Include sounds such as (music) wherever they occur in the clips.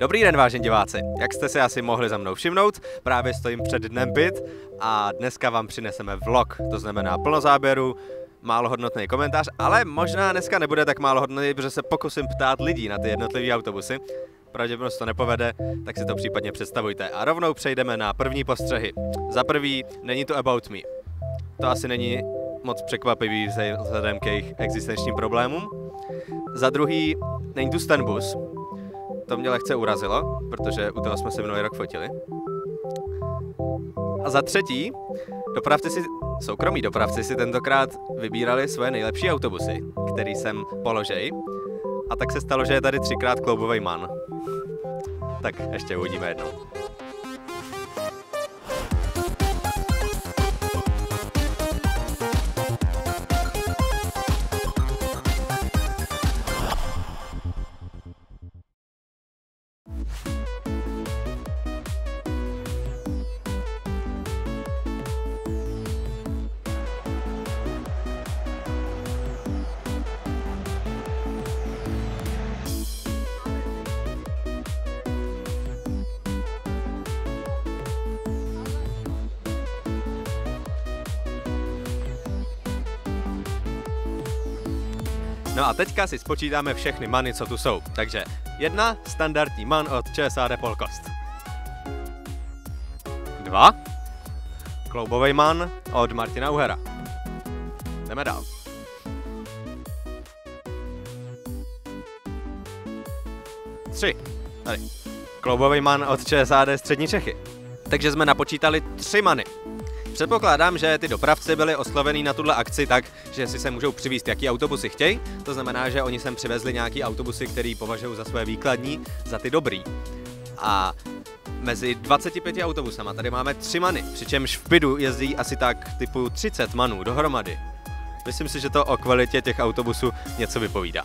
Dobrý den, vážení diváci. Jak jste si asi mohli za mnou všimnout, právě stojím před dnem byt a dneska vám přineseme vlog, to znamená plno záběru, málo hodnotný komentář, ale možná dneska nebude tak málo hodnotný, protože se pokusím ptát lidí na ty jednotlivé autobusy. Pravděpodobně to nepovede, tak si to případně představujte. A rovnou přejdeme na první postřehy. Za prvý, není to About Me. To asi není moc překvapivý vzhledem k jejich existenčním problémům. Za druhý, není tu Stenbus, to mě lehce urazilo, protože u toho jsme se minulý rok fotili. A za třetí, dopravci si, soukromí dopravci si tentokrát vybírali svoje nejlepší autobusy, který sem položej. A tak se stalo, že je tady třikrát kloubový man. Tak ještě uvidíme jednou. No a teďka si spočítáme všechny many, co tu jsou. Takže jedna standardní man od ČSAD Polkost. Dva. Kloubový man od Martina Uhera. Jdeme dál. Tři. Tady. Kloubový man od ČSAD Střední Čechy. Takže jsme napočítali tři many. Předpokládám, že ty dopravci byli oslovený na tuhle akci tak, že si se můžou přivízt, jaký autobusy chtějí. To znamená, že oni sem přivezli nějaký autobusy, který považují za své výkladní, za ty dobrý. A mezi 25 autobusama tady máme tři many, přičemž v PIDu jezdí asi tak typu 30 manů dohromady. Myslím si, že to o kvalitě těch autobusů něco vypovídá.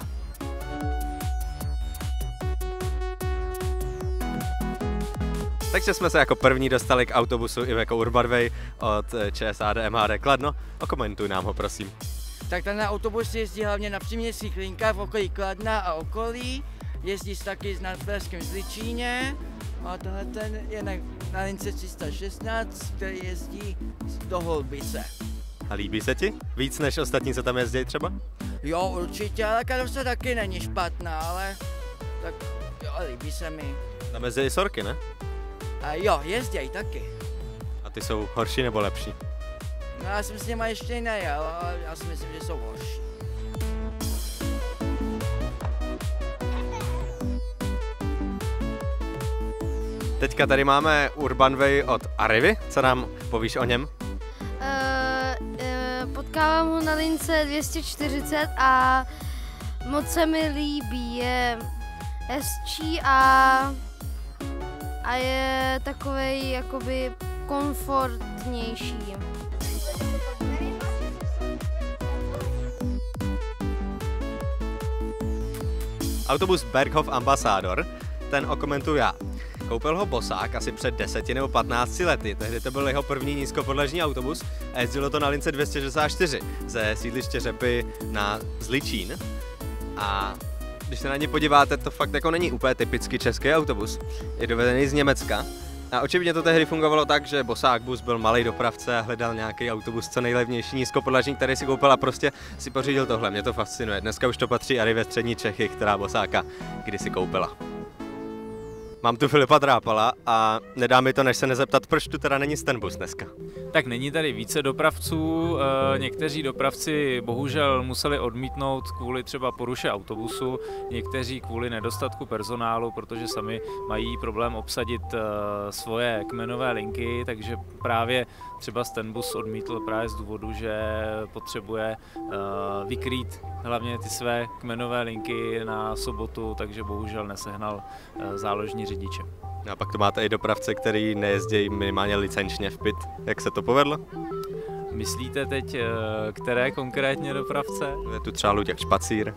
Takže jsme se jako první dostali k autobusu Iveco Urbanway od ČSAD MHD Kladno. Okomentuj nám ho, prosím. Tak ten autobus jezdí hlavně na příměstských linkách v okolí Kladna a okolí. Jezdí taky na Pražském Zličíně. A tohle ten je na, na lince 316, který jezdí do Holbice. A líbí se ti? Víc než ostatní, co tam jezdí třeba? Jo, určitě, ale karosa taky není špatná, ale tak jo, líbí se mi. Tam jezdí i sorky, ne? A jo, jezděj taky. A ty jsou horší nebo lepší? No já jsem s nimi ještě nejel, ale já si myslím, že jsou horší. Teďka tady máme Urbanway od Arivy. Co nám povíš o něm? Uh, uh, potkávám ho na lince 240 a moc se mi líbí. Je hezčí a a je takový jakoby komfortnější. Autobus Berghof Ambassador, ten okomentuju já. Koupil ho Bosák asi před 10 nebo 15 lety, tehdy to byl jeho první nízkopodlažní autobus a jezdilo to na lince 264 ze sídliště Řepy na Zličín. A když se na ně podíváte, to fakt jako není úplně typický český autobus. Je dovedený z Německa. A očividně to tehdy fungovalo tak, že Bosák bus byl malý dopravce a hledal nějaký autobus co nejlevnější nízkopodlažní, který si koupil a prostě si pořídil tohle. Mě to fascinuje. Dneska už to patří Ary ve střední Čechy, která Bosáka kdysi koupila. Mám tu Filipa Drápala a nedá mi to, než se nezeptat, proč tu teda není Stenbus dneska. Tak není tady více dopravců, eh, někteří dopravci bohužel museli odmítnout kvůli třeba poruše autobusu, někteří kvůli nedostatku personálu, protože sami mají problém obsadit eh, svoje kmenové linky, takže právě třeba Stenbus odmítl právě z důvodu, že potřebuje eh, vykrýt hlavně ty své kmenové linky na sobotu, takže bohužel nesehnal záložní řidiče. A pak tu máte i dopravce, který nejezdí minimálně licenčně v PIT. Jak se to povedlo? Myslíte teď, které konkrétně dopravce? Je tu třeba Luděk Špacír.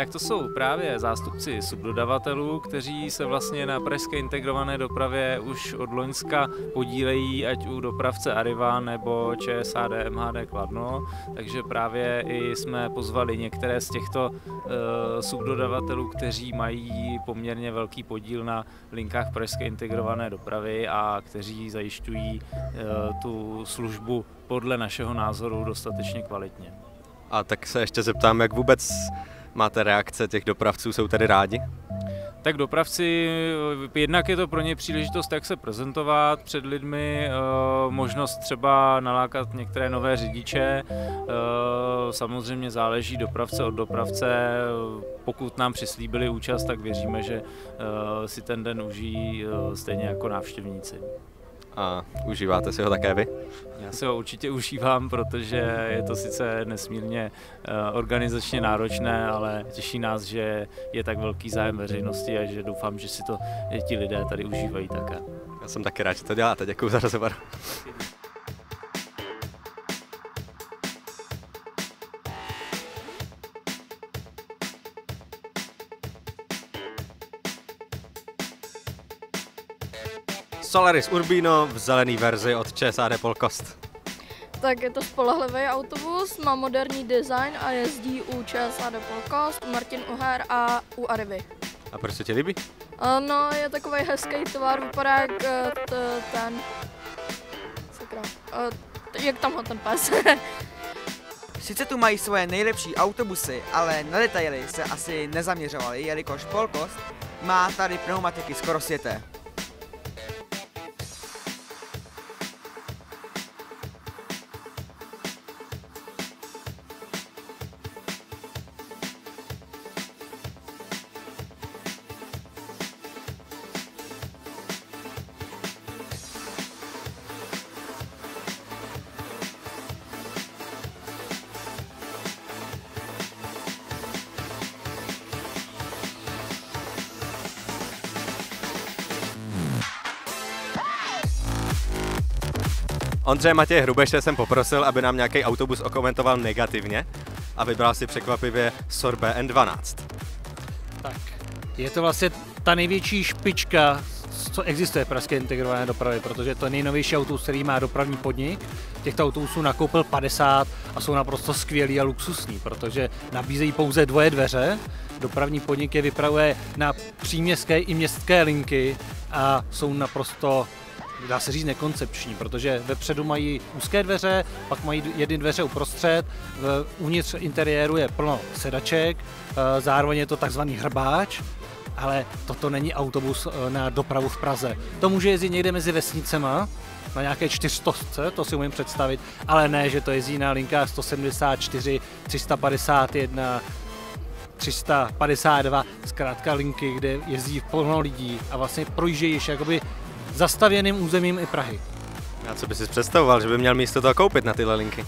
Tak to jsou právě zástupci subdodavatelů, kteří se vlastně na pražské integrované dopravě už od Loňska podílejí, ať u dopravce Arriva nebo ČSAD MHD Kladno, takže právě i jsme pozvali některé z těchto uh, subdodavatelů, kteří mají poměrně velký podíl na linkách pražské integrované dopravy a kteří zajišťují uh, tu službu podle našeho názoru dostatečně kvalitně. A tak se ještě zeptám, jak vůbec máte reakce těch dopravců, jsou tady rádi? Tak dopravci, jednak je to pro ně příležitost, jak se prezentovat před lidmi, eh, možnost třeba nalákat některé nové řidiče. Eh, samozřejmě záleží dopravce od dopravce. Pokud nám přislíbili účast, tak věříme, že eh, si ten den užijí stejně jako návštěvníci. A užíváte si ho také vy? Já si ho určitě užívám, protože je to sice nesmírně eh, organizačně náročné, ale těší nás, že je tak velký zájem veřejnosti a že doufám, že si to ti lidé tady užívají také. Já jsem taky rád, že to děláte. Děkuji za rozhovor. Solaris Urbino v zelené verzi od ČSAD Polkost. Tak je to spolehlivý autobus, má moderní design a jezdí u ČSAD Polkost, Martin Uher a u Arivy. A proč se ti líbí? No, je takový hezký tvar, vypadá jak eh, t- ten... Sakra. Uh, jak tam ho ten pes. (laughs) Sice tu mají svoje nejlepší autobusy, ale na detaily se asi nezaměřovali, jelikož Polkost má tady pneumatiky skoro světé. Ondřeje Matěj Hrubeše jsem poprosil, aby nám nějaký autobus okomentoval negativně a vybral si překvapivě Sorbe N12. Tak, je to vlastně ta největší špička, co existuje v pražské integrované dopravě, protože to je nejnovější autobus, který má dopravní podnik. Těchto autobusů nakoupil 50 a jsou naprosto skvělý a luxusní, protože nabízejí pouze dvoje dveře. Dopravní podnik je vypravuje na příměstské i městské linky a jsou naprosto dá se říct nekoncepční, protože vepředu mají úzké dveře, pak mají jedny dveře uprostřed, uvnitř interiéru je plno sedaček, eh, zároveň je to takzvaný hrbáč, ale toto není autobus eh, na dopravu v Praze. To může jezdit někde mezi vesnicema, na nějaké čtyřstovce, to si umím představit, ale ne, že to jezdí na linkách 174, 351, 352, zkrátka linky, kde jezdí plno lidí a vlastně projíždějí ještě jakoby zastavěným územím i Prahy. A co by si představoval, že by měl místo to koupit na tyhle linky?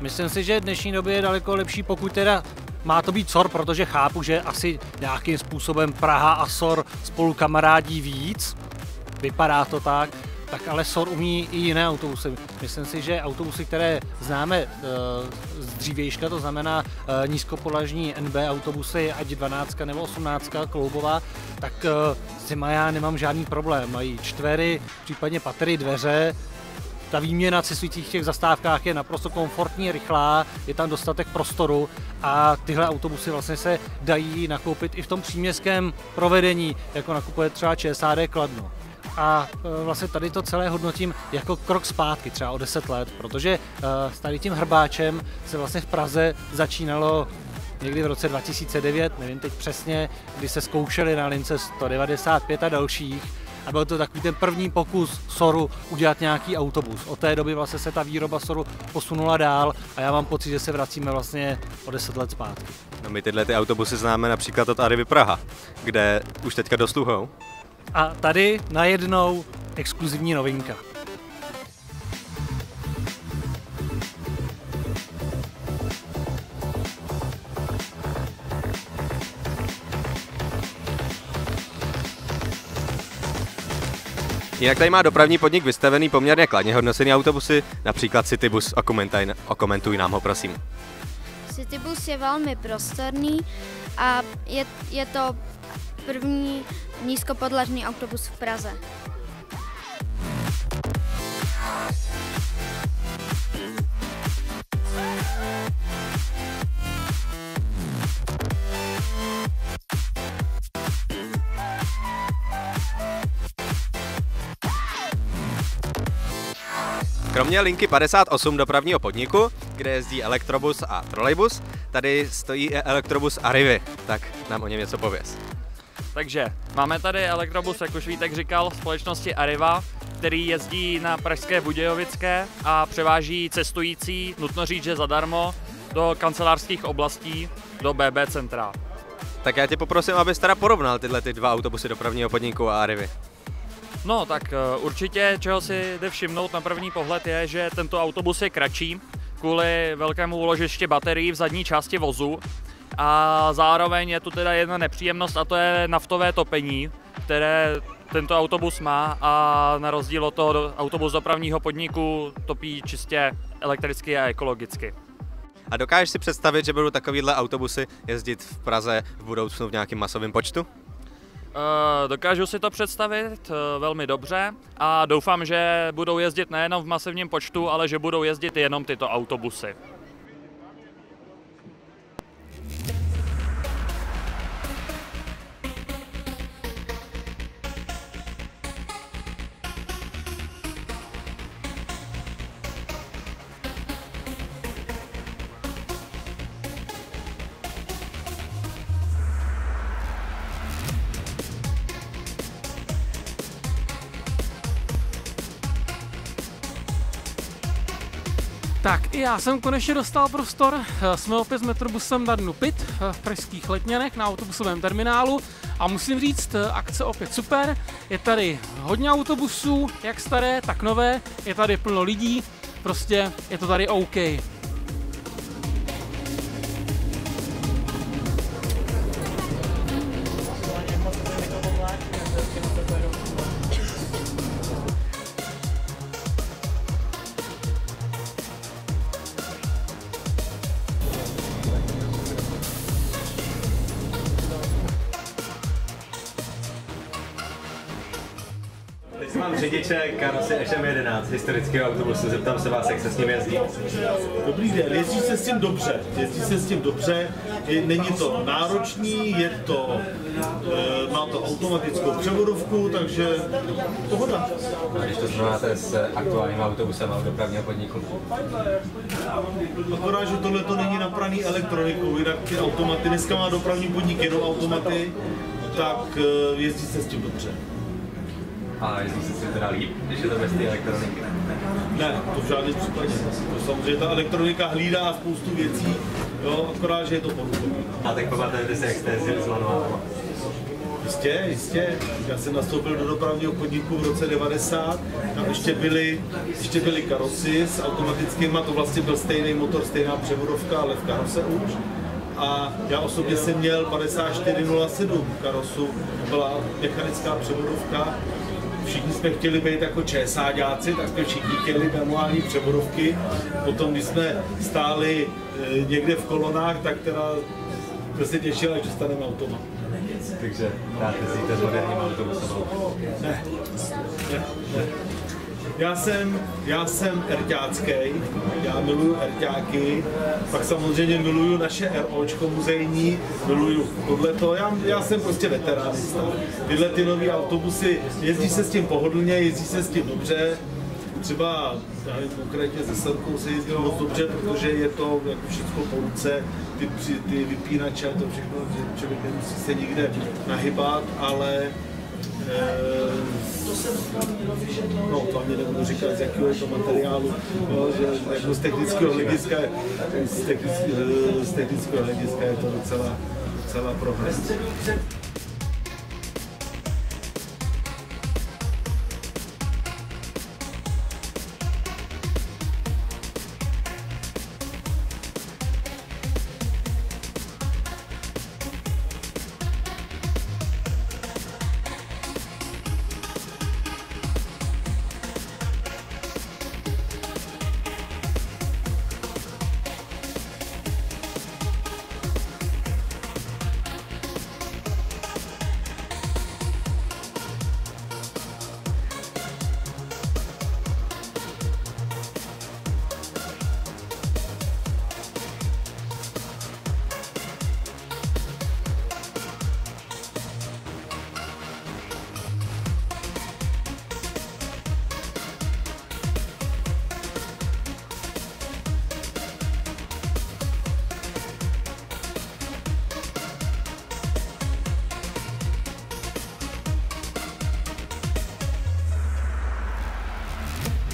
Myslím si, že v dnešní době je daleko lepší, pokud teda má to být SOR, protože chápu, že asi nějakým způsobem Praha a SOR spolu kamarádí víc. Vypadá to tak, tak ale SOR umí i jiné autobusy. Myslím si, že autobusy, které známe e, z dřívějška, to znamená e, nízkopolažní NB autobusy, ať 12 nebo 18 kloubová, tak s těma já nemám žádný problém. Mají čtvery, případně patery dveře, ta výměna cestujících v těch zastávkách je naprosto komfortní, rychlá, je tam dostatek prostoru a tyhle autobusy vlastně se dají nakoupit i v tom příměstském provedení, jako nakupuje třeba ČSAD Kladno a e, vlastně tady to celé hodnotím jako krok zpátky, třeba o 10 let, protože e, s tady tím hrbáčem se vlastně v Praze začínalo někdy v roce 2009, nevím teď přesně, kdy se zkoušeli na lince 195 a dalších a byl to takový ten první pokus Soru udělat nějaký autobus. Od té doby vlastně se ta výroba Soru posunula dál a já mám pocit, že se vracíme vlastně o 10 let zpátky. No my tyhle ty autobusy známe například od Arivy Praha, kde už teďka dosluhou. A tady najednou exkluzivní novinka. Jinak tady má dopravní podnik vystavený poměrně kladně hodnocený autobusy, například Citybus, okomentuj nám ho prosím. Citybus je velmi prostorný a je, je to první nízkopodlažný autobus v Praze. Kromě linky 58 dopravního podniku, kde jezdí elektrobus a trolejbus, tady stojí elektrobus Arrivy. Tak nám o něm něco pověz. Takže máme tady elektrobus, jak už Vítek říkal, společnosti Arriva, který jezdí na Pražské Budějovické a převáží cestující, nutno říct, že zadarmo, do kancelářských oblastí, do BB centra. Tak já tě poprosím, abys teda porovnal tyhle ty dva autobusy dopravního podniku a Arrivy. No tak eh, určitě, čeho si jde všimnout na první pohled je, že tento autobus je kratší kvůli velkému úložišti baterií v zadní části vozu a zároveň je tu teda jedna nepříjemnost a to je naftové topení, které tento autobus má a na rozdíl od toho autobus dopravního podniku topí čistě elektricky a ekologicky. A dokážeš si představit, že budou takovýhle autobusy jezdit v Praze v budoucnu v nějakém masovém počtu? Eh, Dokážu si to představit eh, velmi dobře a doufám, že budou jezdit nejenom v masivním počtu, ale že budou jezdit jenom tyto autobusy. Tak, i já jsem konečně dostal prostor. Eh, Jsme opět s metrobusem na dnu PIT eh, v pražských Letňanech na autobusovém terminálu a musím říct, eh, akce opět super. Je tady hodně autobusů, jak staré, tak nové. Je tady plno lidí, prostě je to tady OK. Mám řidiče karosy SM11 historického autobusu, zeptám se vás, jak se s ním jezdí. Dobrý den, jezdí se s tím dobře, jezdí se s tím dobře, je, není to náročný, je to, e, má to automatickou převodovku, takže pohoda. A když to srovnáte s aktuálním autobusem a dopravního podniku. Akorát, že tohle to není napraný elektronikou, jinak ty automaty, dneska má dopravní podnik jenom automaty, tak e, jezdí se s tím dobře. A jezdí se s tím teda líp, když je to bez té elektroniky. Ne, to v žádném případě. To samozřejmě ta elektronika hlídá spoustu věcí, jo, akorát, že je to poruchový. A tak pamatujete si, jak jste jezdili s manuálem. Jistě, jistě. Já jsem nastoupil do dopravního podniku v roce 90. Tam ještě byly, ještě byly karosy s automatickými, to vlastně byl stejný motor, stejná převodovka, ale v karose už. A já osobně jsem měl 5407 karosu, to byla mechanická převodovka. Všichni jsme chtěli být jako ČSáďáci, tak jsme všichni chtěli manuální převodovky. Potom, když jsme stáli eh, někde v kolonách, tak teda jsme se těšili, až dostaneme automat. Takže rád jezdíte s moderním autobusem. Ne. Ne, ne. Já jsem, já jsem erťácký, já miluju erťáky, pak samozřejmě miluju naše ROčko muzejní, miluju tohleto, já, já jsem prostě veteránista. Tyhle ty nové autobusy, jezdí se s tím pohodlně, jezdí se s tím dobře, třeba nevím, konkrétně se Selkou se jezdilo moc dobře, protože je to jako všechno po ruce, ty, ty vypínače, to všechno, člověk nemusí se nikde nahybat, ale No, to ani nebudu říkat, z jakého je to materiálu, no, že jako z technického hlediska, z technického, z technického hlediska je to docela, docela prohra.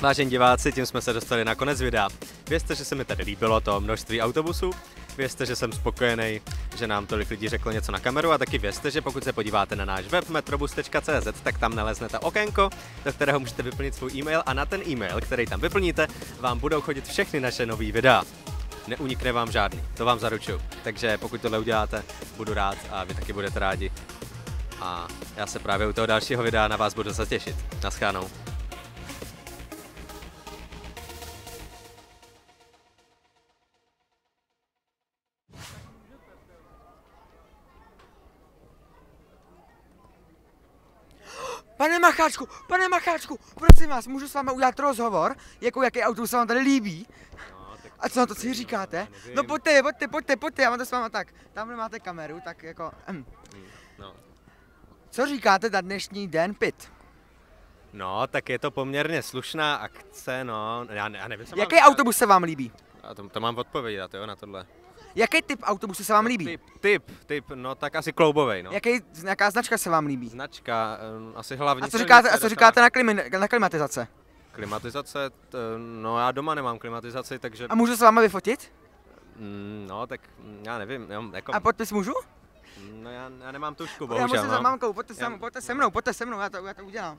Vážení diváci, tím jsme se dostali na konec videa. Vězte, že se mi tady líbilo to množství autobusů, vězte, že jsem spokojený, že nám tolik lidí řeklo něco na kameru a taky vězte, že pokud se podíváte na náš web metrobus.cz, tak tam naleznete okénko, do kterého můžete vyplnit svůj e-mail a na ten e-mail, který tam vyplníte, vám budou chodit všechny naše nové videa. Neunikne vám žádný, to vám zaručuju. Takže pokud tohle uděláte, budu rád a vy taky budete rádi. A já se právě u toho dalšího videa na vás budu zase těšit. Naschánou. Macháčku, pane Macháčku, prosím vás, můžu s vámi udělat rozhovor, jako jaký autobus se vám tady líbí? A co na to si říkáte? No pojďte, pojďte, pojďte, pojďte, já mám to s váma tak. Tamhle máte kameru, tak jako... Hm. No. Co říkáte na dnešní den pit? No, tak je to poměrně slušná akce, no. Já, ne, já nevím, Jaký autobus se vám líbí? A to, to mám odpovědět, jo, na tohle. Jaký typ autobusu se vám líbí? Typ, typ, typ, no tak asi kloubovej, no. Jaký, jaká značka se vám líbí? Značka, um, asi hlavně. A co říkáte, a co říkáte na, klimi, na klimatizace? Klimatizace, t, no já doma nemám klimatizaci, takže... A můžu se váma vyfotit? Mm, no, tak mm, já nevím, jo, jako... A podpis můžu? No já, já nemám tušku, Já bohužel, musím za no. mamkou, pojďte, Já- se, pojďte se mnou, pojďte se mnou, já to, já to udělám.